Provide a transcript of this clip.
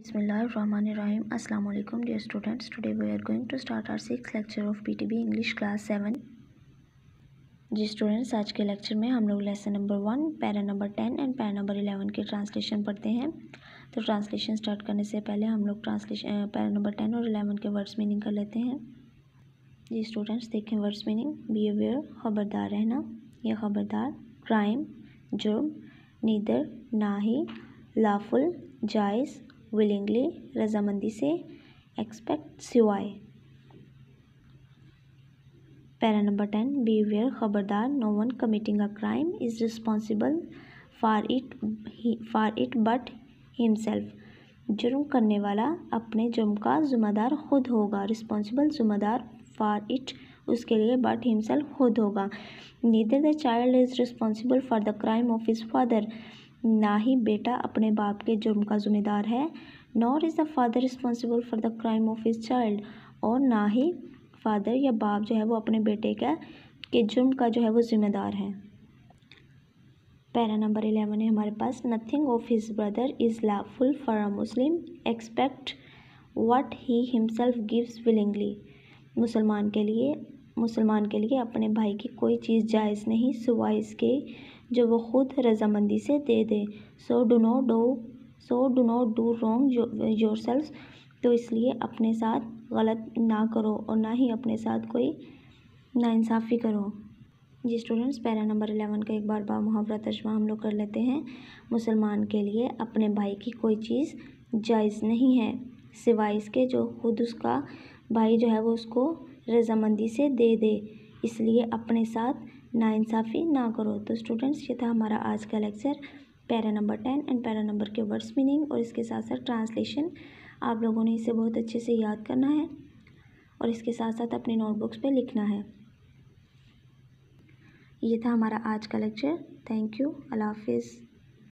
بسم اللہ الرحمن الرحیم۔ السلام علیکم dear students. Today we are going to start our six lecture of P T B English class seven G students, آج کے لیکچر میں ہم لوگ lesson number one para number ten and para number eleven کے translation پڑھتے ہیں۔ تو translation start کرنے سے پہلے ہم لوگ ٹرانسلیشن پیرا نمبر ٹین اور الیون کے ورڈس میننگ کر لیتے ہیں۔ جی اسٹوڈنٹس، دیکھیں ورڈس میننگ بیویئر خبردار رہنا، یہ خبردار کرائم جرم نیدر ناہی، لافل، جائز ولنگلی رضامندی سے ایکسپیکٹ سوائے پیرا نمبر ٹین بیویئر خبردار no one committing a crime is responsible for it for it but himself جرم کرنے والا اپنے جرم کا ذمہ دار خود ہوگا رسپانسبل ذمہ دار فار اٹ اس کے لیے بٹ ہمسیلف خود ہوگا neither the child is responsible for the crime of his father نہ ہی بیٹا اپنے باپ کے جرم کا ذمہ دار ہے nor is the father responsible for the crime of his child اور نہ ہی فادر یا باپ جو ہے وہ اپنے بیٹے کا کے جرم کا جو ہے وہ ذمہ دار ہے۔ پیرا نمبر الیون ہے ہمارے پاس nothing of his brother is lawful for a Muslim except what he himself gives willingly مسلمان کے لیے، مسلمان کے لیے اپنے بھائی کی کوئی چیز جائز نہیں سوائے اس کے جو وہ خود رضامندی سے دے دے۔ So do no do, so do no do wrong yourself تو اس لیے اپنے ساتھ غلط نہ کرو اور نہ ہی اپنے ساتھ کوئی ناانصافی کرو۔ جی اسٹوڈنٹس، پیرا نمبر الیون کا ایک بار با محاورہ ترجمہ ہم لوگ کر لیتے ہیں۔ مسلمان کے لیے اپنے بھائی کی کوئی چیز جائز نہیں ہے، سوائے اس کے جو خود اس کا بھائی جو ہے وہ اس کو رضامندی سے دے دے۔ اس لیے اپنے ساتھ ناانصافی نہ کرو۔ تو اسٹوڈنٹس یہ تھا ہمارا آج کا lecture para number ten and para number کے ورڈس میننگ اور اس کے ساتھ ساتھ ٹرانسلیشن آپ لوگوں نے اسے بہت اچھے سے یاد کرنا ہے اور اس کے ساتھ ساتھ اپنی نوٹ بکس پہ لکھنا ہے۔ یہ تھا ہمارا آج کا لیکچر تھینک یو اللہ حافظ۔